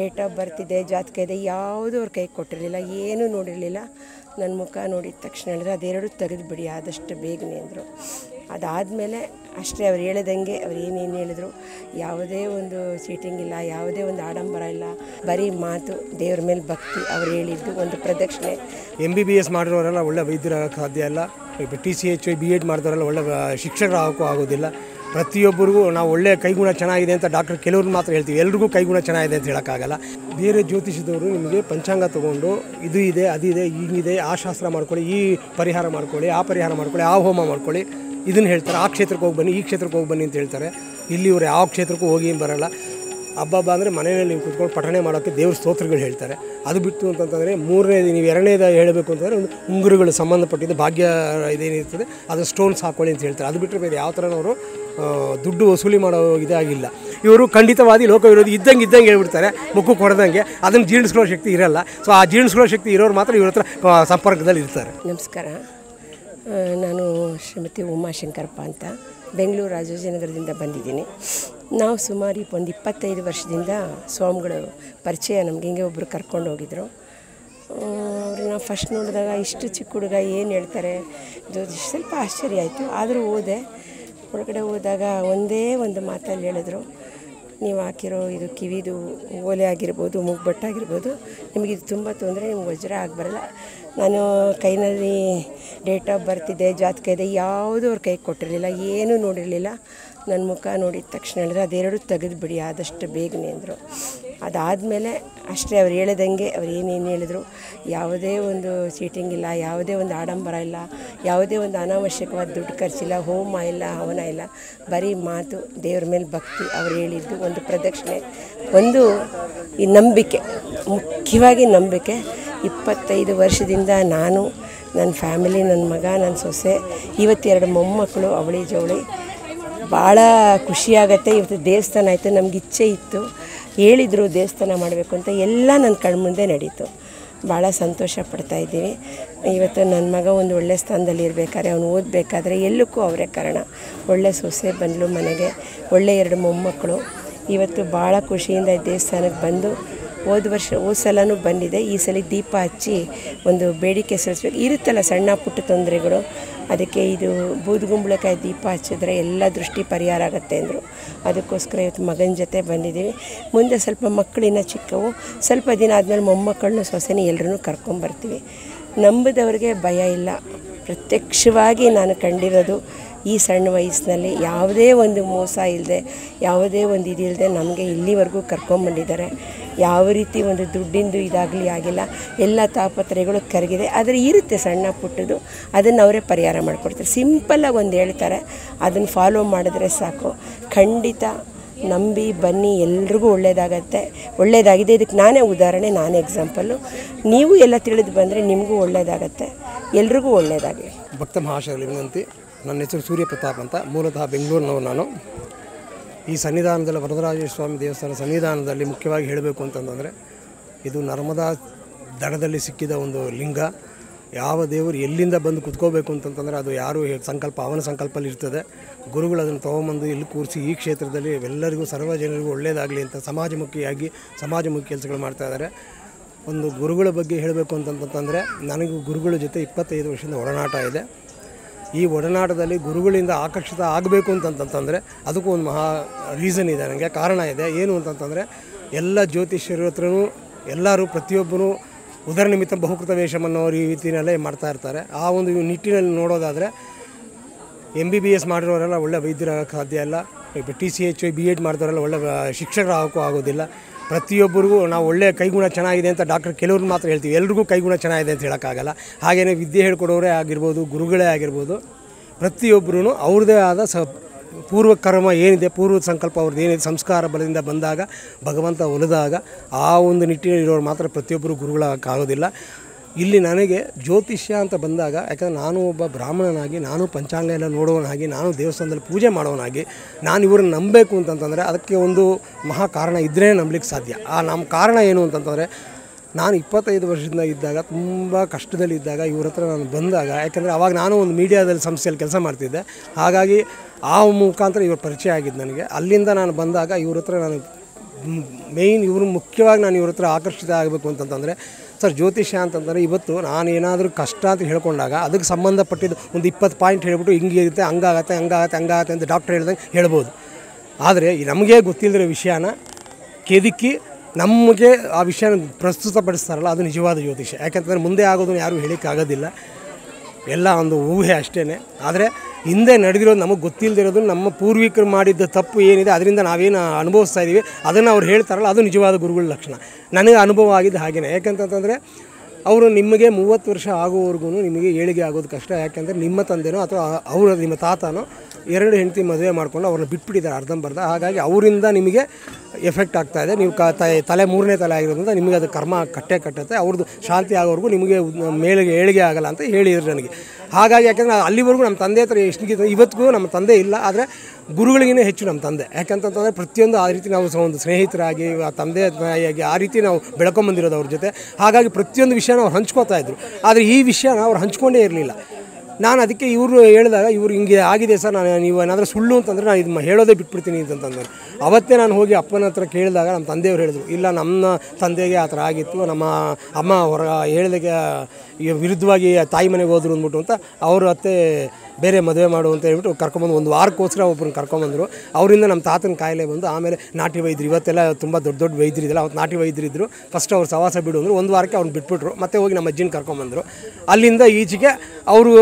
Date of birth ಇದೆ ಜಾತಕ ಇದೆ, ಯಾವುದೂ ಅವ್ರ ಕೈ ಕೊಟ್ಟಿರಲಿಲ್ಲ, ಏನೂ ನೋಡಿರಲಿಲ್ಲ. ನನ್ನ ಮುಖ ನೋಡಿದ ತಕ್ಷಣ ಹೇಳಿದ್ರೆ, ಅದೆರಡು ತೆಗೆದುಬಿಡಿ ಆದಷ್ಟು ಬೇಗನೆ, ಅಂದರು. ಅದಾದಮೇಲೆ ಅಷ್ಟೇ ಅವ್ರು ಹೇಳಿದಂಗೆ ಅವ್ರು ಏನೇನು ಹೇಳಿದ್ರು. ಯಾವುದೇ ಒಂದು ಚೀಟಿಂಗ್ ಇಲ್ಲ, ಯಾವುದೇ ಒಂದು ಆಡಂಬರ ಇಲ್ಲ. ಬರೀ ಮಾತು, ದೇವ್ರ ಮೇಲೆ ಭಕ್ತಿ ಅವ್ರು ಹೇಳಿದ್ದು ಒಂದು ಪ್ರದಕ್ಷಿಣೆ. ಎಂ ಬಿ ಬಿ ಎಸ್ ಮಾಡಿರೋರೆಲ್ಲ ಒಳ್ಳೆ ವೈದ್ಯರಾಗಕ್ಕೆ ಸಾಧ್ಯ ಇಲ್ಲ. T C H B Ed ಮಾಡಿದವರೆಲ್ಲ ಒಳ್ಳೆ ಶಿಕ್ಷಕರಾಗೋಕ್ಕೂ ಆಗೋದಿಲ್ಲ. ಪ್ರತಿಯೊಬ್ಬರಿಗೂ ನಾವು ಒಳ್ಳೆಯ ಕೈಗುಣ ಚೆನ್ನಾಗಿದೆ ಅಂತ ಡಾಕ್ಟರ್ ಕೆಲವ್ರು ಮಾತ್ರ ಹೇಳ್ತೀವಿ. ಎಲ್ರಿಗೂ ಕೈಗುಣ ಚೆನ್ನಾಗಿದೆ ಅಂತ ಹೇಳೋಕ್ಕಾಗಲ್ಲ. ಬೇರೆ ಜ್ಯೋತಿಷದವರು ನಿಮಗೆ ಪಂಚಾಂಗ ತೊಗೊಂಡು ಇದು ಇದೆ ಅದಿದೆ ಹಿಂಗಿದೆ, ಆ ಶಾಸ್ತ್ರ ಮಾಡ್ಕೊಳ್ಳಿ, ಈ ಪರಿಹಾರ ಮಾಡ್ಕೊಳ್ಳಿ, ಆ ಪರಿಹಾರ ಮಾಡ್ಕೊಳ್ಳಿ, ಆ ಹೋಮ ಮಾಡ್ಕೊಳ್ಳಿ. ಇದನ್ನು ಹೇಳ್ತಾರೆ, ಆ ಕ್ಷೇತ್ರಕ್ಕೆ ಹೋಗಿ ಬನ್ನಿ, ಈ ಕ್ಷೇತ್ರಕ್ಕೆ ಹೋಗಿ ಬನ್ನಿ ಅಂತ ಹೇಳ್ತಾರೆ. ಇಲ್ಲಿ ಇವ್ರು ಯಾವ ಕ್ಷೇತ್ರಕ್ಕೂ ಹೋಗಿ ಬರಲ್ಲ. ಹಬ್ಬ ಅಂದರೆ ಮನೆಯಲ್ಲಿ ನೀವು ಕುತ್ಕೊಂಡು ಪಠಣೆ ಮಾಡೋಕ್ಕೆ ದೇವ್ರ ಸ್ತೋತ್ರಗಳು ಹೇಳ್ತಾರೆ. ಅದು ಬಿಟ್ಟು ಅಂತಂತಂದರೆ ಮೂರನೇ ನೀವು ಎರಡನೇದು ಹೇಳಬೇಕು ಅಂತಂದರೆ ಒಂದು ಉಂಗುರುಗಳು ಸಂಬಂಧಪಟ್ಟಿದ್ದು ಭಾಗ್ಯ ಇದೇನಿರ್ತದೆ ಅದು ಸ್ಟೋನ್ಸ್ ಹಾಕೊಳ್ಳಿ ಅಂತ ಹೇಳ್ತಾರೆ. ಅದು ಬಿಟ್ಟರೆ ಬೇರೆ ಯಾವ ಥರನವರು ದುಡ್ಡು ವಸೂಲಿ ಮಾಡೋ ಇದಾಗಿಲ್ಲ. ಇವರು ಖಂಡಿತವಾದಿ ಲೋಕ ವಿರೋಧಿ ಇದ್ದಂಗೆ ಇದ್ದಂಗೆ ಹೇಳ್ಬಿಡ್ತಾರೆ ಮುಖಕ್ಕೆ ಹೊಡೆದಂಗೆ ಅದನ್ನು ಜೀರ್ಣಿಸ್ಕೊಳ್ಳೋ ಶಕ್ತಿ ಇರಲ್ಲ. ಸೊ ಆ ಜೀರ್ಣಿಸ್ಕೊಳ್ಳೋ ಶಕ್ತಿ ಇರೋರು ಮಾತ್ರ ಇವ್ರ ಹತ್ರ ಸಂಪರ್ಕದಲ್ಲಿ ಇರ್ತಾರೆ ನಮಸ್ಕಾರ. ನಾನು ಶ್ರೀಮತಿ ಉಮಾಶಂಕರಪ್ಪ ಅಂತ. ಬೆಂಗಳೂರು ರಾಜಾಜಿನಗರದಿಂದ ಬಂದಿದ್ದೀನಿ. ನಾವು ಸುಮಾರು ಒಂದು ಇಪ್ಪತ್ತೈದು ವರ್ಷದಿಂದ ಸ್ವಾಮಿಗಳು ಪರಿಚಯ ನಮಗೆ ಹಿಂಗೆ ಒಬ್ಬರು ಕರ್ಕೊಂಡು ಹೋಗಿದ್ರು. ಅವ್ರನ್ನ ಫಸ್ಟ್ ನೋಡಿದಾಗ ಇಷ್ಟು ಚಿಕ್ಕ ಹುಡುಗ ಏನು ಹೇಳ್ತಾರೆ? ಜ್ಯೋತಿಷ್ ಸ್ವಲ್ಪ ಆಶ್ಚರ್ಯ ಆಯಿತು. ಆದರೂ ಓದೆ. ಒಳಗಡೆ ಹೋದಾಗ ಒಂದೇ ಒಂದು ಮಾತಲ್ಲಿ ಹೇಳಿದ್ರು. ನೀವು ಹಾಕಿರೋ ಇದು ಕಿವಿದು ಓಲೆ ಆಗಿರ್ಬೋದು ಮೂಗ್ಬಟ್ಟಾಗಿರ್ಬೋದು ನಿಮಗೆ ಇದು ತುಂಬ ತೊಂದರೆ, ನಿಮ್ಗೆ ವಜ್ರ ಆಗಬರಲ್ಲ ನಾನು ಕೈನಲ್ಲಿ ಡೇಟ್ ಆಫ್ ಬರ್ತ್ ಇದೆ, ಜಾತಕ ಇದೆ, ಯಾವುದೂ ಅವ್ರ ಕೈ ಕೊಟ್ಟಿರಲಿಲ್ಲ, ಏನೂ ನೋಡಿರಲಿಲ್ಲ. ನನ್ನ ಮುಖ ನೋಡಿದ ತಕ್ಷಣ ಹೇಳಿದ್ರೆ, ಅದೆರಡು ತೆಗೆದುಬಿಡಿ, ಆದಷ್ಟು ಬೇಗನೆ ಅಂದರು. ಅದಾದಮೇಲೆ ಅಷ್ಟೇ ಅವ್ರು ಹೇಳಿದಂಗೆ ಅವ್ರು ಏನೇನು ಹೇಳಿದ್ರು. ಯಾವುದೇ ಒಂದು ಸೀಟಿಂಗ್ ಇಲ್ಲ, ಯಾವುದೇ ಒಂದು ಆಡಂಬರ ಇಲ್ಲ, ಯಾವುದೇ ಒಂದು ಅನಾವಶ್ಯಕವಾದ ದುಡ್ಡು ಖರ್ಚಿಲ್ಲ, ಹೋಮ ಇಲ್ಲ, ಹವನ ಇಲ್ಲ. ಬರೀ ಮಾತು, ದೇವ್ರ ಮೇಲೆ ಭಕ್ತಿ ಅವ್ರು ಹೇಳಿದ್ದು ಒಂದು ಪ್ರದಕ್ಷಿಣೆ. ಒಂದು ಈ ನಂಬಿಕೆ, ಮುಖ್ಯವಾಗಿ ನಂಬಿಕೆ. ಇಪ್ಪತ್ತೈದು ವರ್ಷದಿಂದ ನಾನು, ನನ್ನ ಫ್ಯಾಮಿಲಿ, ನನ್ನ ಮಗ, ನನ್ನ ಸೊಸೆ, ಇವತ್ತೆರಡು ಮೊಮ್ಮಕ್ಕಳು, ಅವಳಿ ಜವಳಿ. ಭಾಳ ಖುಷಿಯಾಗತ್ತೆ. ಇವತ್ತು ದೇವಸ್ಥಾನ ಆಯಿತು, ನಮ್ಗೆ ಇಚ್ಛೆ ಇತ್ತು. ಹೇಳಿದರು ದೇವಸ್ಥಾನ ಮಾಡಬೇಕು ಅಂತ ಎಲ್ಲ ನನ್ನ ಕಣ್ಮುಂದೆ ನಡೀತು. ಭಾಳ ಸಂತೋಷ ಪಡ್ತಾ ಇದ್ದೀವಿ. ಇವತ್ತು ನನ್ನ ಮಗ ಒಂದು ಒಳ್ಳೆ ಸ್ಥಾನದಲ್ಲಿ ಇರಬೇಕಾದ್ರೆ, ಅವನು ಓದಬೇಕಾದ್ರೆ ಎಲ್ಲಕ್ಕೂ ಅವರೇ ಕಾರಣ. ಒಳ್ಳೆ ಸೊಸೆ ಬಂದಳು ಮನೆಗೆ, ಒಳ್ಳೆ ಎರಡು ಮೊಮ್ಮಕ್ಕಳು. ಇವತ್ತು ಭಾಳ ಖುಷಿಯಿಂದ ದೇವಸ್ಥಾನಕ್ಕೆ ಬಂದು ಹೋದ ವರ್ಷ, ಹೋದ ಸಲನೂ ಬಂದಿದೆ. ಈ ಸಲ ದೀಪ ಹಚ್ಚಿ ಒಂದು ಬೇಡಿಕೆ ಸಲ್ಲಿಸ್ಬೇಕು. ಇರುತ್ತಲ್ಲ ಸಣ್ಣ ಪುಟ್ಟ ತೊಂದರೆಗಳು ಅದಕ್ಕೆ ಇದು ಬೂದುಗುಂಬಳಕಾಯಿ ದೀಪ ಹಚ್ಚಿದ್ರೆ ಎಲ್ಲ ದೃಷ್ಟಿ ಪರಿಹಾರ ಆಗುತ್ತೆ ಅಂದರು. ಅದಕ್ಕೋಸ್ಕರ ಇವತ್ತು ಮಗನ ಜೊತೆ ಬಂದಿದ್ದೀವಿ. ಮುಂದೆ ಸ್ವಲ್ಪ ಮಕ್ಕಳಿನ ಚಿಕ್ಕವು, ಸ್ವಲ್ಪ ದಿನ ಆದಮೇಲೆ ಮೊಮ್ಮಕ್ಕಳನ್ನೂ ಸೊಸೆನೇ ಎಲ್ಲರೂ ಕರ್ಕೊಂಬರ್ತೀವಿ ನಂಬಿದವ್ರಿಗೆ ಭಯ ಇಲ್ಲ. ಪ್ರತ್ಯಕ್ಷವಾಗಿ ನಾನು ಕಂಡಿರೋದು ಈ ಸಣ್ಣ ವಯಸ್ಸಿನಲ್ಲಿ ಯಾವುದೇ ಒಂದು ಮೋಸ ಇಲ್ಲದೆ ಯಾವುದೇ ಒಂದು ಇದಿಲ್ಲದೆ ನಮಗೆ ಇಲ್ಲಿವರೆಗೂ ಕರ್ಕೊಂಬಂದಿದ್ದಾರೆ ಯಾವ ರೀತಿ ಒಂದು ದುಡ್ಡಿಂದು ಇದಾಗಲಿ ಆಗಿಲ್ಲ, ಎಲ್ಲ ತಾಪತ್ರಯಗಳು ಕರಗಿದೆ. ಆದರೆ ಇರುತ್ತೆ ಸಣ್ಣ ಪುಟ್ಟದು ಅದನ್ನು ಅವರೇ ಪರಿಹಾರ ಮಾಡಿಕೊಡ್ತಾರೆ. ಸಿಂಪಲ್ಲಾಗಿ ಒಂದು ಹೇಳ್ತಾರೆ, ಅದನ್ನು ಫಾಲೋ ಮಾಡಿದ್ರೆ ಸಾಕು. ಖಂಡಿತ ನಂಬಿ, ಬನ್ನಿ, ಎಲ್ರಿಗೂ ಒಳ್ಳೆಯದಾಗತ್ತೆ ಒಳ್ಳೆಯದಾಗಿದೆ ಇದಕ್ಕೆ ನಾನೇ ಉದಾಹರಣೆ, ನಾನೇ ಎಕ್ಸಾಂಪಲ್ಲು ನೀವು ಎಲ್ಲ ತಿಳಿದು ಬಂದರೆ ನಿಮಗೂ ಒಳ್ಳೆಯದಾಗತ್ತೆ ಎಲ್ರಿಗೂ ಒಳ್ಳೆಯದಾಗಲಿ ಭಕ್ತ ಮಹಾಶಯರಲ್ಲಿ ವಿನಂತಿ. ನನ್ನ ಹೆಸರು ಸೂರ್ಯ ಪ್ರತಾಪ್ ಅಂತ. ಮೂಲತಃ ಬೆಂಗಳೂರಿನವರು ನಾನು. ಈ ಸನ್ನಿಧಾನದಲ್ಲಿ ವರದರಾಜೇಶ್ವರ ಸ್ವಾಮಿ ದೇವಸ್ಥಾನ ಸನ್ನಿಧಾನದಲ್ಲಿ ಮುಖ್ಯವಾಗಿ ಹೇಳಬೇಕು ಅಂತಂದರೆ ಇದು ನರ್ಮದಾ ದಡದಲ್ಲಿ ಸಿಕ್ಕಿದ ಒಂದು ಲಿಂಗ. ಯಾವ ದೇವರು ಎಲ್ಲಿಂದ ಬಂದು ಕುತ್ಕೋಬೇಕು ಅಂತಂತಂದರೆ, ಅದು ಯಾರು ಸಂಕಲ್ಪ, ಅವನ ಸಂಕಲ್ಪಲ್ಲಿ ಇರ್ತದೆ. ಗುರುಗಳು ಅದನ್ನು ತೊಗೊಂಬಂದು ಇಲ್ಲಿ ಕೂರಿಸಿ ಈ ಕ್ಷೇತ್ರದಲ್ಲಿ ಎಲ್ಲರಿಗೂ, ಸರ್ವ ಜನರಿಗೂ ಒಳ್ಳೆಯದಾಗಲಿ ಅಂತ ಸಮಾಜಮುಖಿಯಾಗಿ ಸಮಾಜಮುಖಿ ಕೆಲಸಗಳು ಮಾಡ್ತಾ ಇದ್ದಾರೆ. ಒಂದು ಗುರುಗಳ ಬಗ್ಗೆ ಹೇಳಬೇಕು ಅಂತಂತಂದರೆ, ನನಗೂ ಗುರುಗಳ ಜೊತೆ ಇಪ್ಪತ್ತೈದು ವರ್ಷದಿಂದ ಒಡನಾಟ ಇದೆ. ಈ ಒಡನಾಟದಲ್ಲಿ ಗುರುಗಳಿಂದ ಆಕರ್ಷಿತ ಆಗಬೇಕು ಅಂತಂತಂದರೆ ಅದಕ್ಕೂ ಒಂದು ಮಹಾ ರೀಸನ್ ಇದೆ ನನಗೆ ಕಾರಣ ಇದೆ. ಏನು ಅಂತಂತಂದರೆ ಎಲ್ಲ ಜ್ಯೋತಿಷ್ಯರ ಹತ್ರನೂ ಎಲ್ಲರೂ ಪ್ರತಿಯೊಬ್ಬರೂ ಉದರ ನಿಮಿತ್ತ ಬಹುಕೃತ ವೇಷಮನ್ನೋ ರೀತಿಯಲ್ಲೇ ಮಾಡ್ತಾ ಇರ್ತಾರೆ. ಆ ಒಂದು ನಿಟ್ಟಿನಲ್ಲಿ ನೋಡೋದಾದರೆ ಎಂ ಬಿ ಬಿ ಎಸ್ ಮಾಡಿರೋರೆಲ್ಲ ಒಳ್ಳೆ ವೈದ್ಯರಾಗಕ್ಕೆ ಸಾಧ್ಯ ಇಲ್ಲ T C H B Ed ಮಾಡಿದವರೆಲ್ಲ ಒಳ್ಳೆ ಶಿಕ್ಷಕರಾಗೋಕ್ಕೂ ಆಗೋದಿಲ್ಲ. ಪ್ರತಿಯೊಬ್ಬರಿಗೂ ನಾವು ಒಳ್ಳೆಯ ಕೈಗುಣ ಚೆನ್ನಾಗಿದೆ ಅಂತ ಡಾಕ್ಟರ್ ಕೆಲವ್ರು ಮಾತ್ರ ಹೇಳ್ತೀವಿ. ಎಲ್ರಿಗೂ ಕೈಗುಣ ಚೆನ್ನಾಗಿದೆ ಅಂತ ಹೇಳೋಕ್ಕಾಗಲ್ಲ. ಹಾಗೆಯೇ ವಿದ್ಯೆ ಹೇಳ್ಕೊಡೋರೇ ಆಗಿರ್ಬೋದು, ಗುರುಗಳೇ ಆಗಿರ್ಬೋದು ಪ್ರತಿಯೊಬ್ಬರೂ ಅವ್ರದ್ದೇ ಆದ ಸ ಪೂರ್ವ ಕರ್ಮ ಏನಿದೆ, ಪೂರ್ವ ಸಂಕಲ್ಪ ಅವ್ರದ್ದು ಏನಿದೆ, ಸಂಸ್ಕಾರ ಬಲದಿಂದ ಬಂದಾಗ, ಭಗವಂತ ಒಲಿದಾಗ ಆ ಒಂದು ನಿಟ್ಟಿನಲ್ಲಿ ಇರೋರು ಮಾತ್ರ ಪ್ರತಿಯೊಬ್ಬರು ಗುರುಗಳಾಗೋಕ್ಕಾಗೋದಿಲ್ಲ ಇಲ್ಲಿ ನನಗೆ ಜ್ಯೋತಿಷ್ಯ ಅಂತ ಬಂದಾಗ, ಯಾಕಂದರೆ ನಾನು ಒಬ್ಬ ಬ್ರಾಹ್ಮಣನಾಗಿ, ನಾನು ಪಂಚಾಂಗ ಎಲ್ಲ ನೋಡೋನಾಗಿ ನಾನು ದೇವಸ್ಥಾನದಲ್ಲಿ ಪೂಜೆ ಮಾಡೋವನಾಗಿ ನಾನು ಇವ್ರನ್ನ ನಂಬಬೇಕು ಅಂತಂತಂದರೆ ಅದಕ್ಕೆ ಒಂದು ಮಹಾ ಕಾರಣ ಇದ್ದರೆ ನಂಬಲಿಕ್ಕೆ ಸಾಧ್ಯ. ಆ ನಮ್ಮ ಕಾರಣ ಏನು ಅಂತಂತಂದರೆ, ನಾನು ಇಪ್ಪತ್ತೈದು ವರ್ಷದಿಂದ ಇದ್ದಾಗ, ತುಂಬ ಕಷ್ಟದಲ್ಲಿದ್ದಾಗ ಇವ್ರ ಹತ್ರ ನಾನು ಬಂದಾಗ, ಯಾಕಂದರೆ ಆವಾಗ ನಾನು ಒಂದು ಮೀಡಿಯಾದಲ್ಲಿ ಸಂಸ್ಥೆಯಲ್ಲಿ ಕೆಲಸ ಮಾಡ್ತಿದ್ದೆ. ಹಾಗಾಗಿ ಆ ಮುಖಾಂತರ ಇವ್ರ ಪರಿಚಯ ಆಗಿದ್ದು ನನಗೆ. ಅಲ್ಲಿಂದ ನಾನು ಬಂದಾಗ ಇವ್ರ ಹತ್ರ ನಾನು ಮೇಯ್ನ್ ಇವರು ಮುಖ್ಯವಾಗಿ ನಾನು ಇವ್ರ ಹತ್ರ ಆಕರ್ಷಿತ ಆಗಬೇಕು ಅಂತಂತಂದರೆ, ಸರ್ ಜ್ಯೋತಿಷ್ಯ ಅಂತಂದರೆ ಇವತ್ತು ನಾನು ಏನಾದರೂ ಕಷ್ಟ ಅಂತ ಹೇಳ್ಕೊಂಡಾಗ ಅದಕ್ಕೆ ಸಂಬಂಧಪಟ್ಟಿದ್ದು ಒಂದು ಇಪ್ಪತ್ತು ಪಾಯಿಂಟ್ ಹೇಳ್ಬಿಟ್ಟು ಹಿಂಗಿರುತ್ತೆ ಹಂಗಾಗತ್ತೆ ಹಂಗಾಗತ್ತೆ ಹಂಗಾಗತ್ತೆ ಅಂತ ಡಾಕ್ಟರ್ ಹೇಳ್ದಂಗೆ ಹೇಳ್ಬೋದು. ಆದರೆ ನಮಗೆ ಗೊತ್ತಿಲ್ಲದಿರೋ ವಿಷಯನ ಕೆದಕಿ ನಮಗೆ ಆ ವಿಷಯನ ಪ್ರಸ್ತುತಪಡಿಸ್ತಾರಲ್ಲ, ಅದು ನಿಜವಾದ ಜ್ಯೋತಿಷ್ಯ. ಯಾಕಂತಂದರೆ ಮುಂದೆ ಆಗೋದನ್ನು ಯಾರೂ ಹೇಳೋಕ್ಕಾಗೋದಿಲ್ಲ. ಎಲ್ಲ ಒಂದು ಊಹೆ ಅಷ್ಟೇ ಆದರೆ ಹಿಂದೆ ನಡೆದಿರೋದು ನಮಗೆ ಗೊತ್ತಿಲ್ಲದಿರೋದು ನಮ್ಮ ಪೂರ್ವಿಕರು ಮಾಡಿದ್ದ ತಪ್ಪು ಏನಿದೆ, ಅದರಿಂದ ನಾವೇನು ಅನುಭವಿಸ್ತಾ ಇದ್ದೀವಿ ಅದನ್ನು ಅವ್ರು ಹೇಳ್ತಾರಲ್ಲ, ಅದು ನಿಜವಾದ ಗುರುಗಳ ಲಕ್ಷಣ. ನನಗೆ ಅನುಭವ ಆಗಿದ್ದು ಹಾಗೇನೆ. ಯಾಕಂತಂತಂದರೆ, ಅವರು ನಿಮಗೆ ಮೂವತ್ತು ವರ್ಷ ಆಗುವವರೆಗೂ ನಿಮಗೆ ಏಳಿಗೆ ಆಗೋದು ಕಷ್ಟ. ಯಾಕೆಂದರೆ ನಿಮ್ಮ ತಂದೆನೋ ಅಥವಾ ಅವರ, ನಿಮ್ಮ ತಾತನೋ ಎರಡು ಹೆಂಡತಿ ಮದುವೆ ಮಾಡ್ಕೊಂಡು ಅವ್ರನ್ನ ಬಿಟ್ಬಿಟ್ಟಿದ್ದಾರೆ ಅರ್ಧಂಬರ್ಧ. ಹಾಗಾಗಿ ಅವರಿಂದ ನಿಮಗೆ ಎಫೆಕ್ಟ್ ಆಗ್ತಾ ಇದೆ. ನೀವು ಕ ತಲೆ ಮೂರನೇ ತಲೆ ಆಗಿರೋದ್ರಿಂದ ನಿಮಗೆ ಅದು ಕರ್ಮ ಕಟ್ಟೆ ಕಟ್ಟುತ್ತೆ. ಅವ್ರದ್ದು ಶಾಂತಿ ಆಗೋವರೆಗೂ ನಿಮಗೆ ಮೇಳಿಗೆ ಏಳಿಗೆ ಆಗಲ್ಲ ಅಂತ ಹೇಳಿದ್ರು ನನಗೆ. ಹಾಗಾಗಿ ಯಾಕಂದರೆ ಅಲ್ಲಿವರೆಗೂ ನಮ್ಮ ತಂದೆ ಹತ್ರ ಎಷ್ಟು ಇವತ್ತಿಗೂ ನಮ್ಮ ತಂದೆ ಇಲ್ಲ. ಆದರೆ ಗುರುಗಳಿಗೇ ಹೆಚ್ಚು ನಮ್ಮ ತಂದೆ. ಯಾಕಂತಂತಂದರೆ ಪ್ರತಿಯೊಂದು ಆ ರೀತಿ ನಾವು ಒಂದು ಸ್ನೇಹಿತರಾಗಿ, ಆ ತಂದೆ ತಾಯಿಯಾಗಿ ಆ ರೀತಿ ನಾವು ಬೆಳ್ಕೊಂಬಂದಿರೋದು ಅವ್ರ ಜೊತೆ. ಹಾಗಾಗಿ ಪ್ರತಿಯೊಂದು ವಿಷಯನ ಅವ್ರು ಹಂಚ್ಕೋತಾ ಇದ್ರು. ಆದರೆ ಈ ವಿಷಯನ ಅವ್ರು ಹಂಚ್ಕೊಂಡೇ ಇರಲಿಲ್ಲ. ನಾನು ಅದಕ್ಕೆ ಇವರು ಹೇಳಿದಾಗ ಇವ್ರು ಹಿಂಗೆ ಆಗಿದೆ ಸರ್, ನಾನು ನೀವು ಏನಾದರೂ ಸುಳ್ಳು ಅಂತಂದರೆ ನಾನು ಇದು ಹೇಳೋದೇ ಬಿಟ್ಬಿಡ್ತೀನಿ ಅಂತಂತಂದರು. ಅವತ್ತೇ ನಾನು ಹೋಗಿ ಅಪ್ಪನ ಹತ್ರ ಕೇಳಿದಾಗ ನಮ್ಮ ತಂದೆಯವರು ಹೇಳಿದರು, ಇಲ್ಲ, ನಮ್ಮ ತಂದೆಗೆ ಆ ಥರ ಆಗಿತ್ತು, ನಮ್ಮ ಅಮ್ಮ ಹೊರ ಹೇಳಿದಾಗ ವಿರುದ್ಧವಾಗಿ ತಾಯಿ ಮನೆಗೆ ಹೋದರು ಅಂದ್ಬಿಟ್ಟು, ಅಂತ ಅವರು ಅತ್ತೆ ಬೇರೆ ಮದುವೆ ಮಾಡು ಅಂತ ಹೇಳ್ಬಿಟ್ಟು ಕರ್ಕೊಂಬಂದು ಒಂದು ವಾರಕ್ಕೋಸ್ಕರ ಒಬ್ಬರನ್ನ ಕರ್ಕೊಂಬಂದರು. ಅವರಿಂದ ನಮ್ಮ ತಾತನ ಕಾಯಿಲೆ ಬಂದು ಆಮೇಲೆ ನಾಟಿ ವೈದ್ಯರು, ಇವತ್ತೆಲ್ಲ ತುಂಬ ದೊಡ್ಡ ದೊಡ್ಡ ವೈದ್ಯರು ಇದ್ದಿಲ್ಲ ಅವತ್ತು ನಾಟಿ ವೈದ್ಯರಿದ್ದರು ಫಸ್ಟ್ ಅವ್ರು ಸವಾಸ ಬಿಡು ಅಂದರು. ಒಂದು ವಾರಕ್ಕೆ ಅವ್ನು ಬಿಟ್ಬಿಟ್ರು. ಮತ್ತೆ ಹೋಗಿ ನಮ್ಮ ಅಜ್ಜಿನ ಕರ್ಕೊಂಬಂದರು. ಅಲ್ಲಿಂದ ಈಚೆಗೆ ಅವರು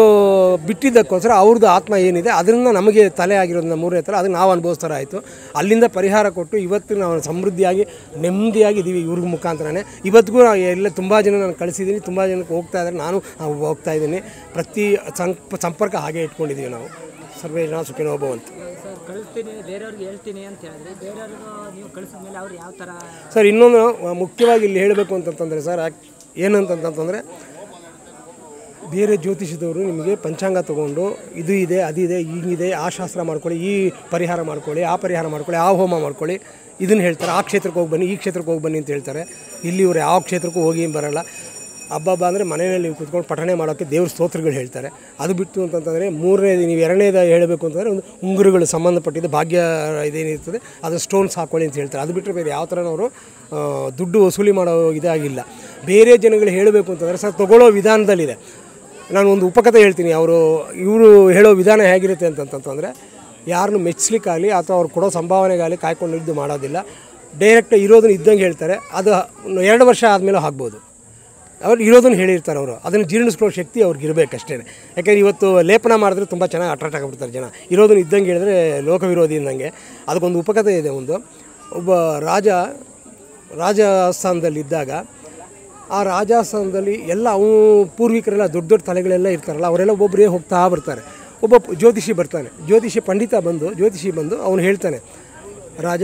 ಬಿಟ್ಟಿದ್ದಕ್ಕೋಸ್ಕರ ಅವ್ರದ್ದು ಆತ್ಮ ಏನಿದೆ, ಅದರಿಂದ ನಮಗೆ ತಲೆ ಆಗಿರೋದನ್ನ ಮೂರನೇ ಥರ ಅದನ್ನು ನಾವು ಅನುಭವಿಸ್ತಾರ ಆಯಿತು. ಅಲ್ಲಿಂದ ಪರಿಹಾರ ಕೊಟ್ಟು ಇವತ್ತು ನಾವು ಸಮೃದ್ಧಿಯಾಗಿ, ನೆಮ್ಮದಿಯಾಗಿ ಇದ್ದೀವಿ ಇವ್ರ ಮುಖಾಂತರನೇ. ಇವತ್ತಿಗೂ ಎಲ್ಲ ತುಂಬ ಜನ ನಾನು ಕಳಿಸಿದ್ದೀನಿ, ತುಂಬ ಜನಕ್ಕೆ ಹೋಗ್ತಾ ಇದ್ದಾರೆ, ನಾನು ಹೋಗ್ತಾ ಇದ್ದೀನಿ. ಪ್ರತಿ ಸಂಪ, ಸಂಪರ್ಕ ಹಾಗೆ ಇಟ್ಕೊಂಡಿದ್ದೀವಿ ನಾವು. ಸರ್ವೇ ಜನ ಸುಖಿನೋ ಭವಂತು ಸರ್ ಕಳಿಸ್ತೀನಿ ಬೇರೆಯವ್ರಿಗೆ ಹೇಳ್ತೀನಿ ಅಂತ ಹೇಳಿದ್ರೆ ಬೇರೆಯವ್ರಿಗೆ ನೀವು ಕಳಿಸಿದ ಮೇಲೆ ಅವ್ರು ಯಾವ ಥರ ಸರ್ ಇನ್ನೊಂದು ಮುಖ್ಯವಾಗಿ ಇಲ್ಲಿ ಹೇಳಬೇಕು ಅಂತಂತಂದರೆ ಸರ್ ಏನಂತಂತಂದರೆ ಬೇರೆ ಜ್ಯೋತಿಷದವರು ನಿಮಗೆ ಪಂಚಾಂಗ ತೊಗೊಂಡು ಇದು ಇದೆ ಅದಿದೆ ಹಿಂಗಿದೆ ಆ ಶಾಸ್ತ್ರ ಮಾಡ್ಕೊಳ್ಳಿ ಈ ಪರಿಹಾರ ಮಾಡ್ಕೊಳ್ಳಿ ಆ ಪರಿಹಾರ ಮಾಡ್ಕೊಳ್ಳಿ ಆ ಹೋಮ ಮಾಡ್ಕೊಳ್ಳಿ ಇದನ್ನು ಹೇಳ್ತಾರೆ. ಆ ಕ್ಷೇತ್ರಕ್ಕೆ ಹೋಗಿ ಬನ್ನಿ ಈ ಕ್ಷೇತ್ರಕ್ಕೆ ಹೋಗಿ ಬನ್ನಿ ಅಂತ ಹೇಳ್ತಾರೆ. ಇಲ್ಲಿ ಇವರು ಯಾವ ಕ್ಷೇತ್ರಕ್ಕೂ ಹೋಗಿ ಬರಲ್ಲ. ಹಬ್ಬ ಅಂದರೆ ಮನೆಯಲ್ಲಿ ಕೂತ್ಕೊಂಡು ಪಠಣೆ ಮಾಡೋಕ್ಕೆ ದೇವ್ರ ಸ್ತೋತ್ರಗಳು ಹೇಳ್ತಾರೆ. ಅದು ಬಿಟ್ಟು ಅಂತಂತಂದರೆ ಮೂರನೇದು ನೀವು ಎರಡನೇದು ಹೇಳಬೇಕು ಅಂತಂದರೆ ಒಂದು ಉಂಗುರುಗಳು ಸಂಬಂಧಪಟ್ಟಿದ್ದು ಭಾಗ್ಯ ಇದೇನಿರ್ತದೆ ಅದು ಸ್ಟೋನ್ಸ್ ಹಾಕೊಳ್ಳಿ ಅಂತ ಹೇಳ್ತಾರೆ. ಅದು ಬಿಟ್ಟರೆ ಬೇರೆ ಯಾವ ಥರನವರು ದುಡ್ಡು ವಸೂಲಿ ಮಾಡೋ ಇದಾಗಿಲ್ಲ. ಬೇರೆ ಜನಗಳು ಹೇಳಬೇಕು ಅಂತಂದರೆ ಸರ್ ತಗೊಳ್ಳೋ ವಿಧಾನದಲ್ಲಿದೆ. ನಾನು ಒಂದು ಉಪಕಥೆ ಹೇಳ್ತೀನಿ, ಅವರು, ಇವರು ಹೇಳೋ ವಿಧಾನ ಹೇಗಿರುತ್ತೆ ಅಂತಂತಂದರೆ, ಯಾರನ್ನು ಮೆಚ್ಚಲಿಕ್ಕಾಗಲಿ ಅಥವಾ ಅವ್ರು ಕೊಡೋ ಸಂಭಾವನೆಗಾಗಲಿ ಕಾಯ್ಕೊಂಡು ಇದ್ದು ಮಾಡೋದಿಲ್ಲ. ಡೈರೆಕ್ಟ್ ಇರೋದನ್ನ ಇದ್ದಂಗೆ ಹೇಳ್ತಾರೆ. ಅದು ಎರಡು ವರ್ಷ ಆದಮೇಲೆ ಆಗ್ಬೋದು ಅವ್ರು ಇರೋದನ್ನು ಹೇಳಿರ್ತಾರೆ ಅವರು. ಅದನ್ನು ಜೀರ್ಣಿಸ್ಕೊಳ್ಳೋ ಶಕ್ತಿ ಅವ್ರಿಗೆ ಇರಬೇಕಷ್ಟೇ. ಯಾಕೆಂದ್ರೆ ಇವತ್ತು ಲೇಪನ ಮಾಡಿದ್ರೆ ತುಂಬ ಚೆನ್ನಾಗಿ ಅಟ್ರಾಕ್ಟ್ ಆಗಿಬಿಡ್ತಾರೆ ಜನ. ಇರೋದನ್ನು ಇದ್ದಂಗೆ ಹೇಳಿದ್ರೆ ಲೋಕವಿರೋಧಿ ಇದ್ದಂಗೆ ಅದಕ್ಕೊಂದು ಉಪಕಥೆ ಇದೆ ಒಂದು. ಒಬ್ಬ ರಾಜ ರಾಜಸ್ಥಾನದಲ್ಲಿದ್ದಾಗ ಆ ರಾಜಸ್ಥಾನದಲ್ಲಿ ಎಲ್ಲ ಅವನು ಪೂರ್ವಿಕರೆಲ್ಲ ದೊಡ್ಡ ದೊಡ್ಡ ತಲೆಗಳೆಲ್ಲ ಇರ್ತಾರಲ್ಲ, ಅವರೆಲ್ಲ ಒಬ್ಬೊಬ್ಬರೇ ಹೋಗ್ತಾ ಬರ್ತಾರೆ. ಒಬ್ಬ ಜ್ಯೋತಿಷಿ ಬರ್ತಾನೆ. ಜ್ಯೋತಿಷಿ ಪಂಡಿತ ಬಂದು, ಜ್ಯೋತಿಷಿ ಬಂದು ಅವನು ಹೇಳ್ತಾನೆ, ರಾಜ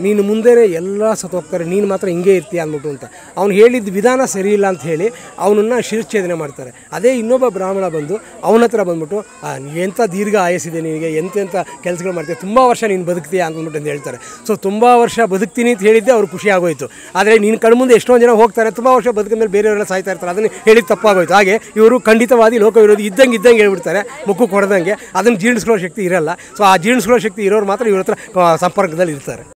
ನೀನು ಮುಂದೆ ಎಲ್ಲ ಸತ್ತೋಗ್ತಾರೆ ನೀನು ಮಾತ್ರ ಹಿಂಗೆ ಇರ್ತೀಯ ಅಂದ್ಬಿಟ್ಟು ಅಂತ. ಅವ್ನು ಹೇಳಿದ ವಿಧಾನ ಸರಿ ಇಲ್ಲ ಅಂತ ಹೇಳಿ ಅವನನ್ನು ಶಿರಚ್ಛೇದನೆ ಮಾಡ್ತಾರೆ. ಅದೇ ಇನ್ನೊಬ್ಬ ಬ್ರಾಹ್ಮಣ ಬಂದು ಅವನ ಹತ್ರ ಬಂದ್ಬಿಟ್ಟು "ಆ, ಎಂಥ ದೀರ್ಘ ಆಯಸ್ಸಿದೆ ನಿನಗೆ? ಎಂತೆಂಥ ಕೆಲಸಗಳು ಮಾಡ್ತೀಯ? ತುಂಬ ವರ್ಷ ನೀನು ಬದುಕ್ತೀಯ? ಅಂದ್ಬಿಟ್ಟು ಅಂತ ಹೇಳ್ತಾರೆ. ಸೊ ತುಂಬ ವರ್ಷ ಬದುಕ್ತೀನಿ ಅಂತ ಹೇಳಿದ್ದೆ ಅವ್ರು ಖುಷಿ ಆಗೋಯ್ತು. ಆದರೆ ನಿನ್ನ ಕಣ್ಮುಂದೆ ಎಷ್ಟೊಂದು ಜನ ಹೋಗ್ತಾರೆ ತುಂಬ ವರ್ಷ ಬದುಕಿದ ಮೇಲೆ ಬೇರೆಯವರೆಲ್ಲ ಸಾಯ್ತಾ ಇರ್ತಾರೆ. ಅದನ್ನು ಹೇಳಿದ ತಪ್ಪಾಗೋಯ್ತು. ಹಾಗೆ ಇವರು ಖಂಡಿತವಾದಿ ಲೋಕವಿರೋಧಿ ಇದ್ದಂಗೆ ಇದ್ದಂಗೆ ಹೇಳ್ಬಿಡ್ತಾರೆ. ಮುಖಕ್ಕೆ ಕೊಡ್ದಂಗೆ. ಅದನ್ನು ಜೀರ್ಣಿಸ್ಕೊಳ್ಳೋ ಶಕ್ತಿ ಇರಲ್ಲ. ಸೊ ಆ ಜೀರ್ಣಿಸ್ಕೊಳ್ಳೋ ಶಕ್ತಿ ಇರೋರು ಮಾತ್ರ ಇವ್ರ ಹತ್ರ ಸಂಪರ್ಕದಲ್ಲಿ ಇರ್ತಾರೆ.